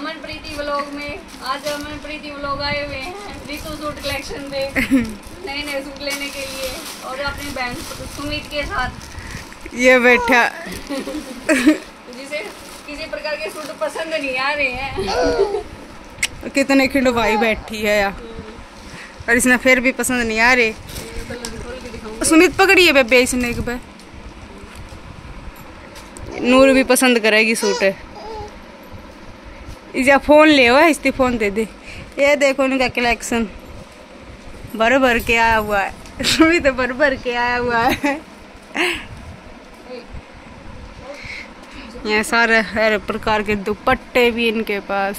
अमन प्रीति vlog में आज अमन प्रीति vlog आए हुए हैं रितु सूट कलेक्शन पे नए नए सूट लेने के लिए और अपनी बहन सुमित के साथ। ये बैठा। जिसे किसी प्रकार के सूट पसंद नहीं आ रहे हैं। कितने खिंड भाई बैठी है। यार और इसने फिर भी पसंद नहीं आ रहे। सुमित पकड़िए बेबे इसने एक बार। नूर भी पसंद करेगी सूट। इजा फ़ोन ले हुआ है इसकी फ़ोन दे दे। ये देखो इनका कलेक्शन भर भर के आया हुआ है। सुमित भर भर के आया हुआ है। यहाँ सारे हर प्रकार के दुपट्टे भी इनके पास।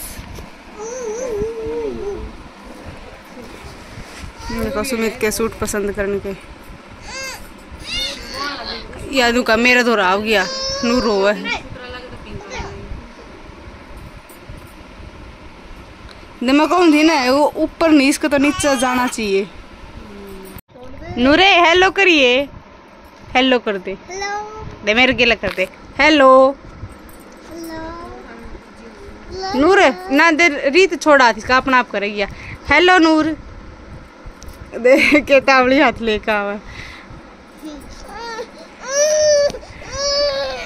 देखो सुमित के सूट पसंद करने के। यादू का मेरा तो राव गया। नूर रोवा है दिमाग कौन थी ना वो ऊपर नहीं इसको तो नीचे जाना चाहिए। नूरे हेलो करिए। हेलो कर दे। दे मेरे गिला कर दे। हेलो नूर ना दे रीत छोड़ा थी अपना आप करेगी हेलो नूर। दे के तावड़ी हाथ लेकर आवा।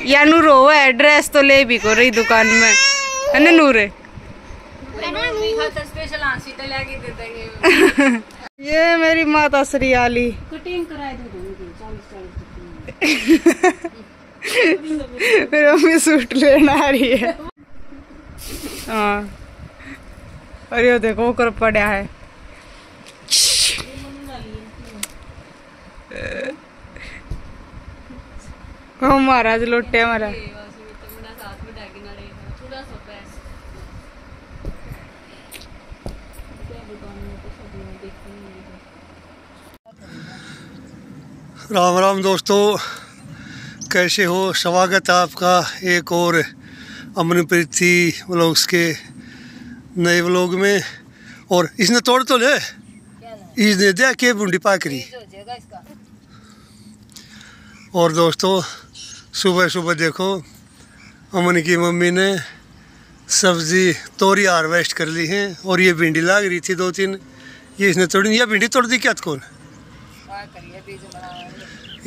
या नूर हो ड्रेस तो ले भी को रही दुकान में। है ना नूर स्पेशल आंसी तो लाके दे देंगे ये मेरी माता श्री आली। कटिंग कराए दे चालीस चालीस मम्मी सूट लेना आ रही है। हाँ। और ये देखो कर पड़ा है। ओ महाराज राम राम दोस्तों, कैसे हो? स्वागत है आपका एक और अमन प्रीति व्लॉग्स के नए व्लॉग में। और इसने तोड़ तो ले? इसने दिया के बूंदी पाकरी और दोस्तों सुबह सुबह देखो, अमन की मम्मी ने सब्ज़ी तोरी हारवेस्ट कर ली है और ये भिंडी लाग रही थी दो तीन। ये इसने तोड़ी ये भिंडी तोड़ दी क्या कौन?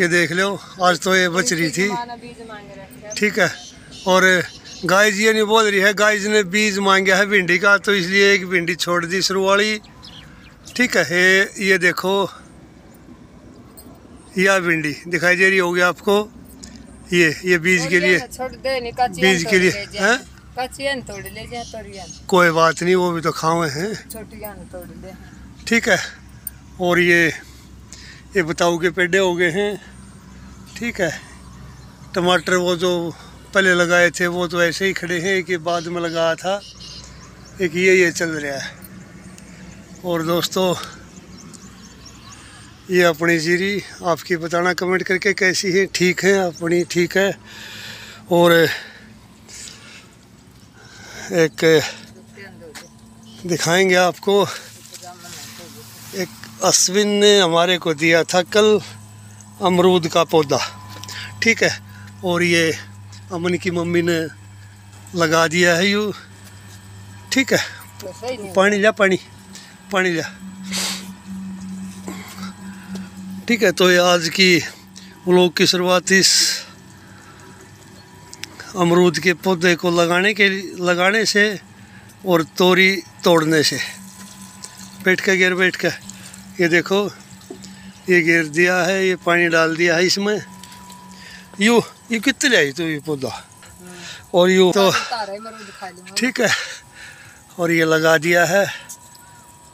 ये देख लो आज तो ये बच रही थी। ठीक है और गाय जी ये नहीं बोल रही है गाय जी ने बीज मांगा है भिंडी का तो इसलिए एक भिंडी छोड़ दी शुरू वाली ठीक है ये ये देखो यह भिंडी दिखाई दे रही होगी आपको। ये ये बीज के लिए बीज के लिए हैं? तोड़ ले कोई बात नहीं वो भी तो खावे हैं। तोड़ ले। ठीक है और ये ये बताओ के पेड़े हो गए हैं। ठीक है टमाटर वो जो पहले लगाए थे वो तो ऐसे ही खड़े हैं एक बाद में लगाया था एक ये ये चल रहा है। और दोस्तों ये अपनी जीरी आपकी बताना कमेंट करके कैसी है? ठीक है अपनी ठीक है। और एक, दिखाएँगे आपको। एक अश्विन ने हमारे को दिया था कल अमरूद का पौधा। ठीक है, और ये अमन की मम्मी ने लगा दिया है यू। ठीक है, पानी लिया पानी पानी लिया ठीक है तो ये आज की व्लॉग की शुरुआत इस अमरूद के पौधे को लगाने के लगाने से और तोरी तोड़ने से। बैठ के गिर बैठ के। ये देखो ये गिर दिया है ये पानी डाल दिया है इसमें। यू ये कितने आई तो ये पौधा? और यू तो ठीक है। और ये लगा दिया है।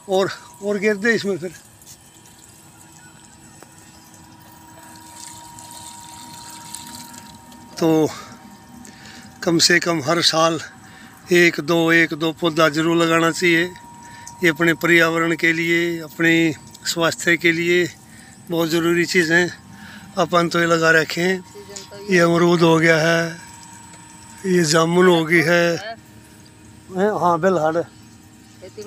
और और गिर दे इसमें फिर। तो कम से कम हर साल एक, दो एक, दो पौधा ज़रूर लगाना चाहिए। ये अपने पर्यावरण के लिए, अपने स्वास्थ्य के लिए बहुत ज़रूरी चीज़ हैं। अपन तो ये लगा रखे हैं। ये अमरूद हो गया है, ये जामुन हो गई है। हाँ? बिल हाड़ खेती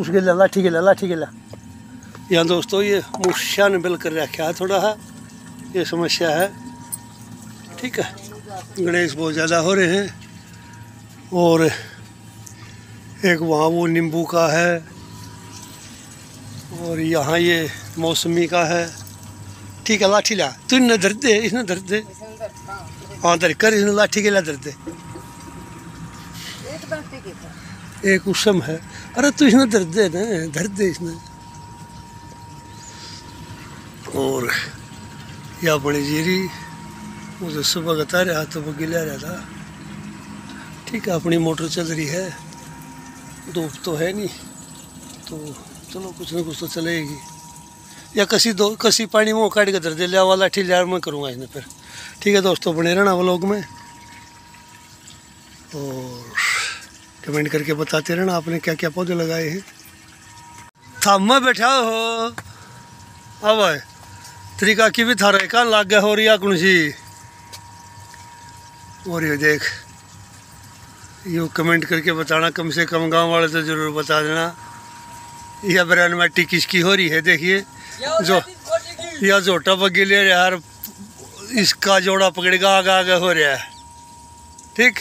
उसके ले लाठी के ले लाठी के ले यहाँ दोस्तों, ये मुश्या ने बिल कर रखा है थोड़ा है ये समस्या है। ठीक है। गणेश बहुत ज़्यादा हो रहे हैं और एक वहाँ वो नींबू का है और यहाँ ये मौसमी का है। ठीक है, लाठी ला। तू इन्हें धर दे इसने धर दे। हाँ धर, कर इसने लाठी के ला दे। एक उसम है। अरे तू इसने धर दे ना, धर दे इसने और या बड़ी जीरी मुझे सुबह बता रहा तो वो गिला रहा था। ठीक है, अपनी मोटर चल रही है। धूप तो है नहीं। तो चलो, कुछ ना कुछ तो चलेगी। या कसी दो, कसी पानी में काट के धर दे लिया वाला ठीक यार, मैं करूँगा इसने फिर। ठीक है दोस्तों, बने रहना व्लॉग में। और कमेंट करके बताते रहना आपने क्या क्या पौधे लगाए हैं। थाम में बैठा हो। अब तरीका की भी थारा का लाग हो रही है सी और ये देख यू कमेंट करके बताना कम से कम गाँव वाले तो ज़रूर बता देना। यह बरान माटी किसकी हो रही है देखिए। जो यह जोटा बगी ले रहा यार इसका जोड़ा पकड़ेगा आगे आगे हो रहा है। ठीक?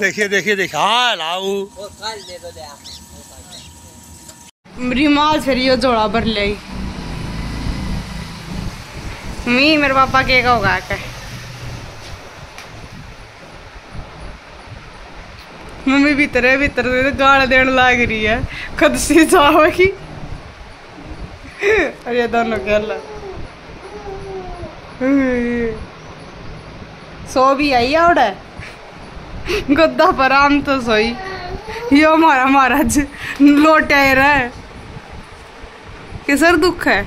देखिए देखिए देखिए। हाँ लाऊ रिमाल फिर यो जोड़ा भर ले। मी मेरे पापा के का होगा के मम्मी भीतर है भीतर गाल देन लाग रही है खुद से जाओगी अरे दोनों खेल सो भी आई आवड़े गद्दा पर आम तो सोई यो हमारा महाराज लोटे रहा कि सर दुख है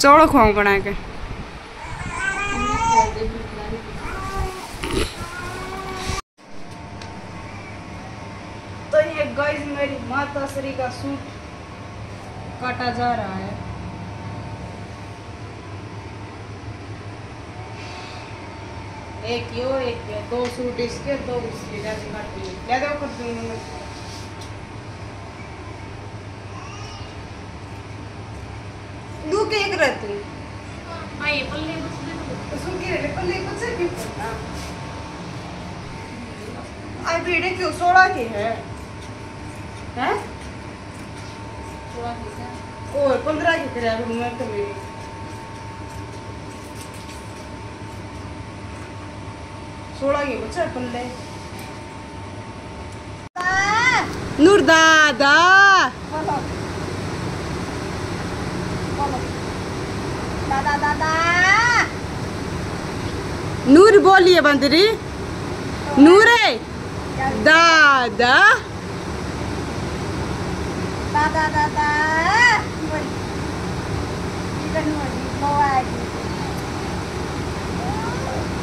चौड़ खुआऊ बना के माता का सूट काटा जा रहा है। एक यो एक यो दो सूट इसके दो उसके जैसे काट ले दो कर दूँगी दू के एक रहती हाँ ये पल्ले बस दे उसको के रे पल्ले कुछ से भी पड़ना आई बेड़े क्यों सोड़ा के है? हैं थोड़ा ठीक है और पंद्रह के तेरे रूम में तो मेरी सोलह के कुछ है पल्ले नूर दादा दादा दादा नूर बोलिए बंदरी नूरे दादा दादा दादा बोल इधर बोल मोबाइल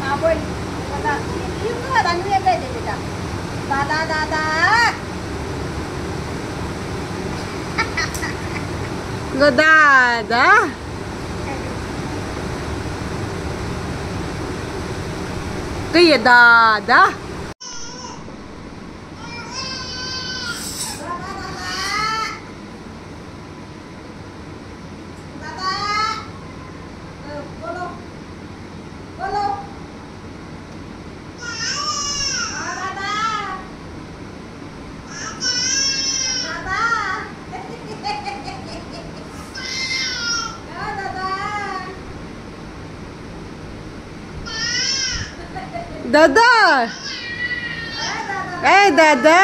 हाँ बोल दादा ये तो दादा नहीं है दे बेटा दादा दादा गो दादा कहिए दादा बोलो बोलो हाँ दादा दादा हाँ दादा दादा। ए, दादा।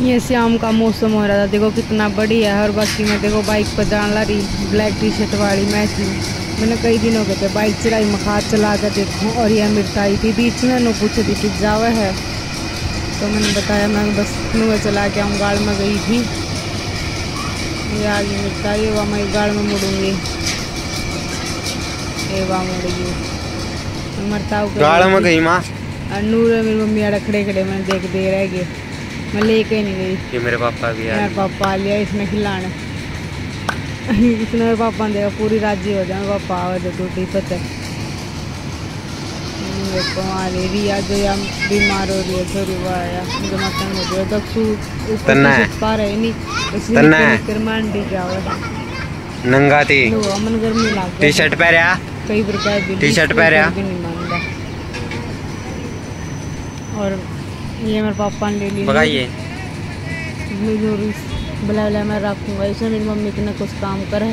ये शाम का मौसम हो रहा था, देखो कितना बढ़िया है, और बाकी मैं देखो बाइक पर जान ला रही ब्लैक टी शर्ट वाली में। मैंने कई दिन गए थे बाइक चलाई मखा चला कर देखूँ, और यह मिर्चाई थी बीच में, नो पूछे थी कि जावा है। तो मैंने बताया, मैं बस नुआ चला के आऊँ गाड़ में गई थी। ये आगे मिर्चाई वह मैं गाड़ में मुड़ूँगी। ये वहाँ मुड़ूँगी मरताऊ के गाड़ में गई माँ और नूर मेरी मम्मी आड़ा खड़े खड़े मैंने देख दे रह गए मैं लेके नहीं गई ये मेरे पापा भी मेरा पापा लिया इसने खिलाने इसने मेरे पापा ने देखा पूरी राज़ी हो जाए पापा आवे तो टूटी पत्थर देखो हमारी रिया जो या बीमार हो रही है छोरी वो आया मुझे मटन हो से है। नहीं इसलिए मांडी जाओ नंगा थी गर्मी लाग टी शर्ट पहरिया कई रुपए भी टी शर्ट पहन और ये मेरे पापा ने ले ली नूडल्स बला बला मैं रखूँगा इसमें मेरी मम्मी इतना कुछ काम करे।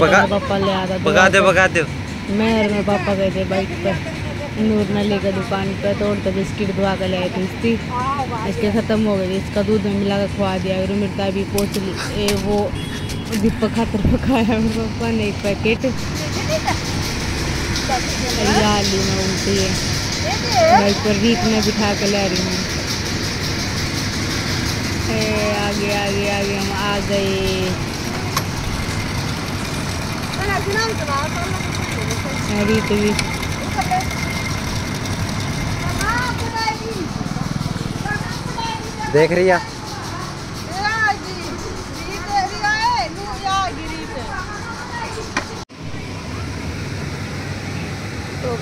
का भगा- पापा ले आता भगा दो भगा दो। मैं और मेरे पापा गए थे बाइक पे नूर ने लेकर दुकान पे तोड़ तो बिस्किट धुआ कर ले आई थी इसकी। इसके ख़त्म हो गई इसका दूध में मिला कर खुआ दिया। और मिर्ता भी पोच ली। ए, वो दीपक खातर पकाया मेरे पापा ने एक पैकेट। ली मैं उल्टी है बाइक पर रीत में बिठा के ले रही हूँ। आगे आगे आगे, हम आ गए। रीत भी। देख रही है?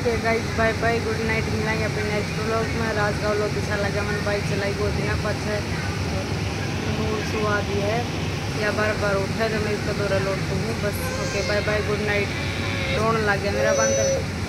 Okay guys bye bye good night मिलेंगे अपने नेक्स्ट ब्लॉग में। रात का ब्लॉग अच्छा लगा मैंने बाइक चलाई, बहुत दिन पच है नूर सुहा दी है। या बार बार उठा तो मैं इसका दौरा लौटती हूँ। बस okay bye bye good night रोन लग गया मेरा बंद